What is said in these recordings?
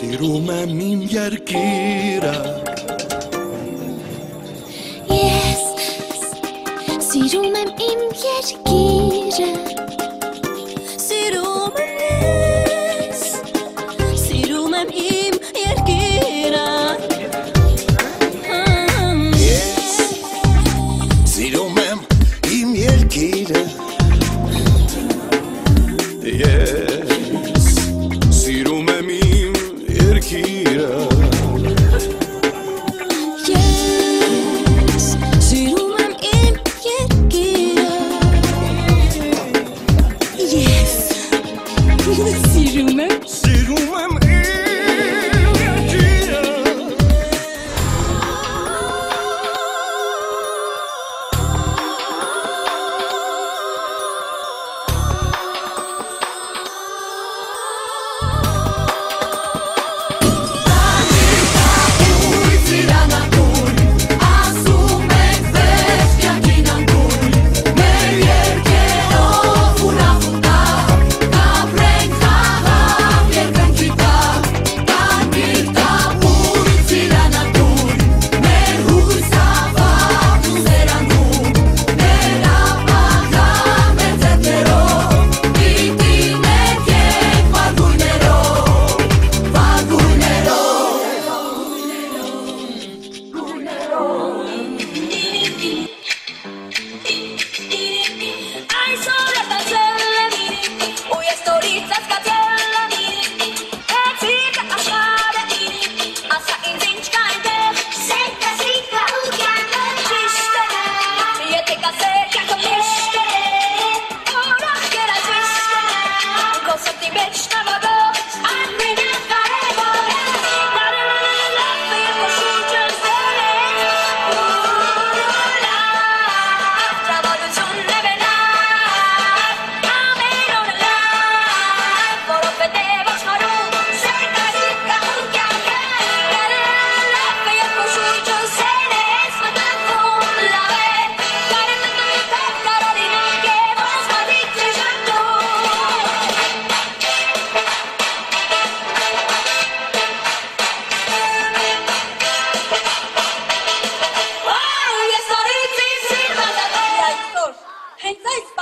սիրում եմ իմ երկիրը Ես սիրում եմ իմ երկիրը Ես սիրում եմ իմ bitch, never been.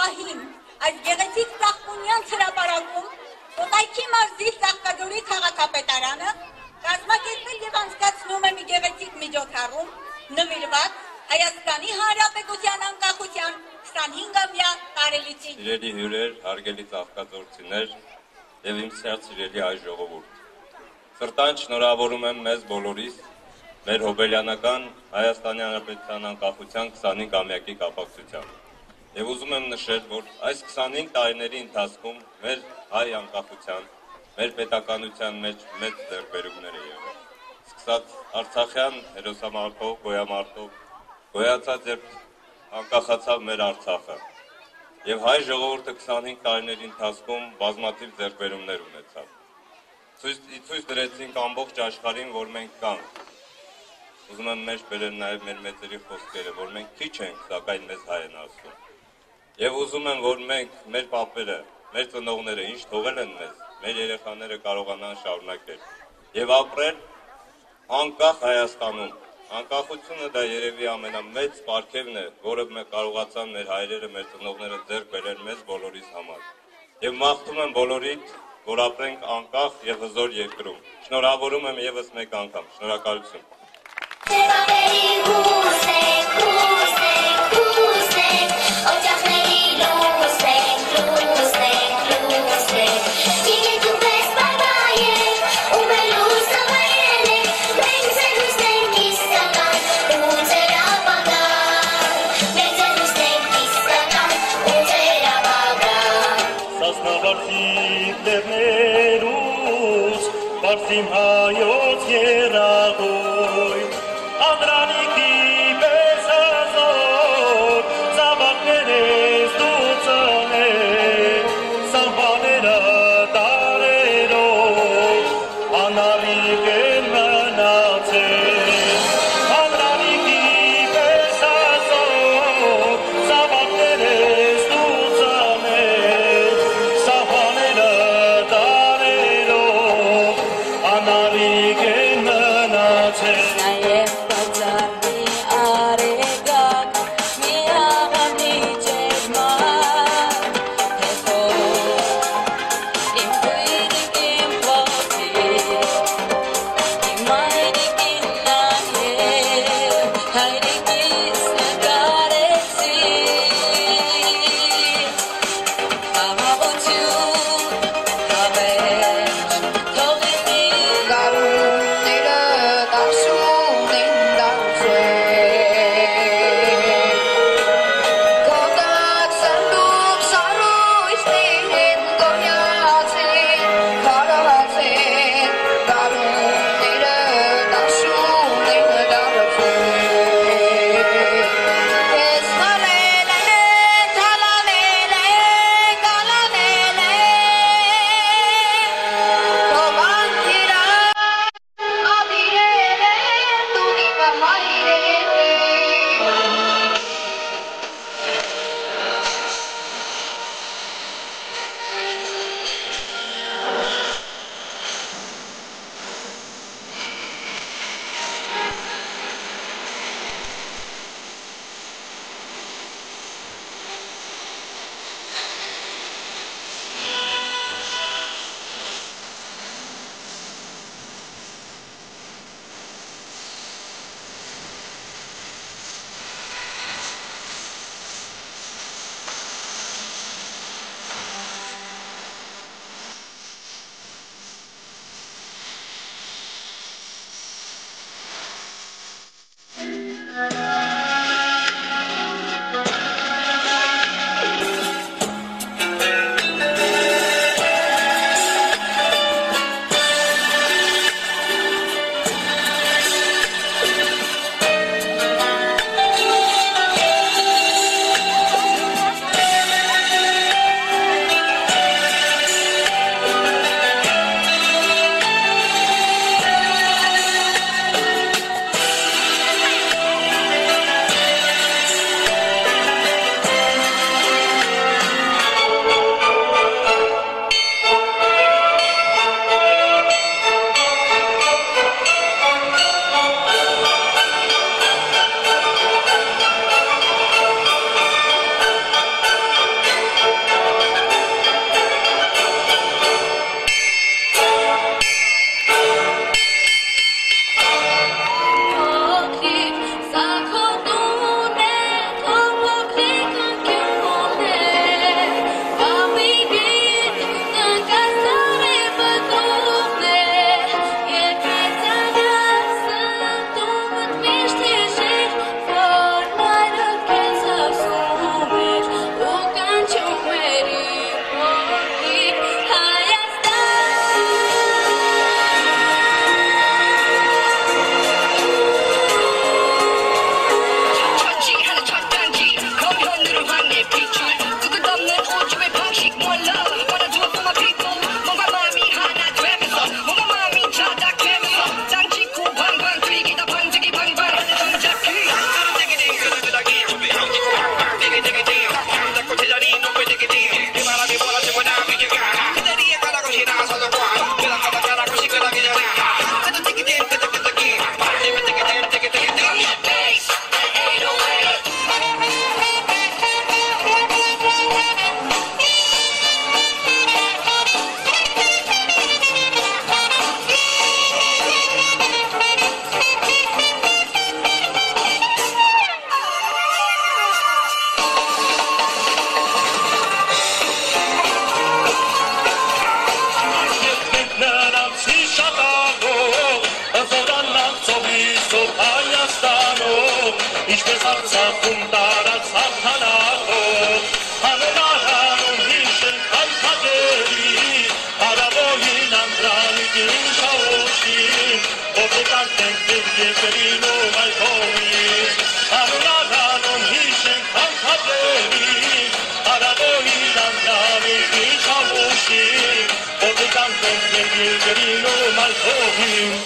Պահին, այս գեղեցիկ ծաղկունյան հրապարակում, Կոտայքի մարզի Սաղկաձորի քաղաքապետարանը կազմակերպել եւ անցկացնում է մի գեղեցիկ միջոցառում նվիրված Հայաստանի Հանրապետության անկախության 25-ամյա տարելիցին։ Սիրելի հյուրեր, հարգելի ծաղկաձորցիներ եւ իմ սերտ սիրելի հայ ժողովուրդ։ Սրտան շնորհավորում եմ մեզ բոլորիս մեր հոբելյանական Հայաստանի Հանրապետության անկախության 25-ամյակի կապակցությամբ։ Եվ ուզում եմ նշել, որ այս 25 տարիների ընթացքում մեր հայ անկախության, մեր պետականության մեջ մեծ ձեռքբերումներ է եղել։ Սկսած Արցախյան հերոսամարտով, գոյամարտով, գոյացած երբ անկախացավ մեր Արցախը։ Եվ հայ ժողովուրդը 25 տարիների ընթացքում բազմաթիվ ձեռքբերումներ ունեցավ։ Ցույց ցույց դրեցինք ամբողջ աշխարհին, որ մենք կանք։ Ուզում եմ մեջ բերել նաև մեր մեծերի խոսքերը, որ մենք քիչ ենք, սակայն մեզ հայ են ասում։ Եվ ուզում եմ, որ մենք, մեր papերը, մեր ծնողները ինչ թողել են մեզ, մեր երեխաները կարողանան շարունակել եւ ապրել անկախ Հայաստանում։ Անկախությունը դա երևի ամենամեծ պարգևն է, որը մենք կարողացան մեր հայրերը, մեր ծնողները ձեռք բերել մեզ բոլորիս համար։ Եվ մաղթում եմ բոլորիդ, որ ապրենք անկախ եւ հզոր երկրում։ Շնորհավորում եմ եւս մեկ անգամ։ Շնորհակալություն։ Ձևավերի հուսենք, Oh. Ինչպես Արցախում տարած հաղթանակով Հանունարանում հիշեն անփատերի Հարավոյին անդրանիկին շաուշին Ովը կանտենք դեպ երկրին ու մայքովին Հանունարանում հիշեն անփատերի Հարավոյին անդրանիկին շաուշին Ովը կանտենք դեպ երկրին ու մայքովին